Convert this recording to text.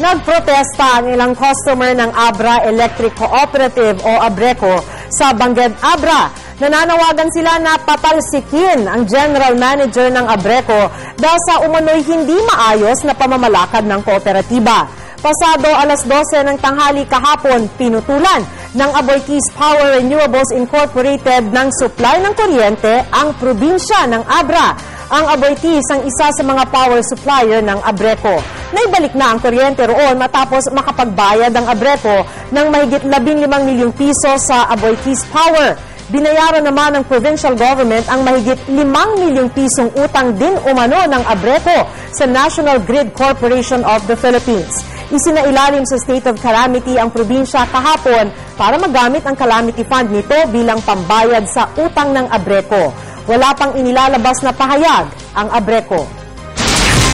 Nagprotesta ang ilang customer ng Abra Electric Cooperative o Abreco sa Bangged Abra. Nananawagan sila na patalsikin ang general manager ng Abreco dahil sa umano'y hindi maayos na pamamalakad ng kooperatiba. Pasado alas 12 ng tanghali kahapon, pinutulan ng Aboitiz Power Renewables Incorporated ng supply ng kuryente ang probinsya ng Abra. Ang Aboitiz ang isa sa mga power supplier ng Abreco. Naibalik na ang kuryente roon matapos makapagbayad ang Abreco ng mahigit 15 milyong piso sa Aboitiz Power. Binayaran naman ng provincial government ang mahigit 5 milyong pisong utang din umano ng Abreco sa National Grid Corporation of the Philippines. Isinailalim sa state of calamity ang probinsya kahapon para magamit ang calamity fund nito bilang pambayad sa utang ng Abreco. Wala pang inilalabas na pahayag ang Abreco.